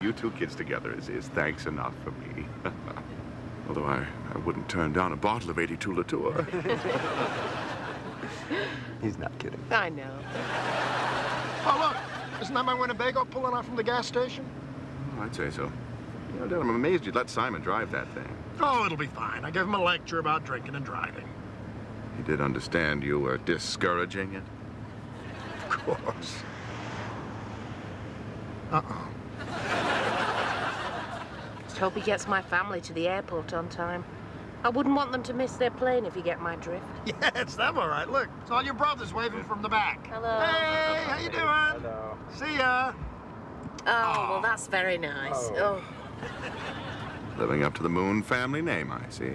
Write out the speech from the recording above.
You two kids together is, is thanks enough for me. Although I, I wouldn't turn down a bottle of 82 Latour. He's not kidding. I know. Oh, look. Isn't that my Winnebago pulling out from the gas station? Oh, I'd say so. You know, Dad, I'm amazed you'd let Simon drive that thing. Oh, it'll be fine. I gave him a lecture about drinking and driving. He did understand you were discouraging it? Of course. Uh-oh. Just hope he gets my family to the airport on time. I wouldn't want them to miss their plane if you get my drift. Yeah, it's them, all right. Look, it's all your brothers waving from the back. Hello. Hey, how you doing? Hello. See ya. Oh, well, that's very nice. Oh. Oh. Living up to the Moon family name, I see.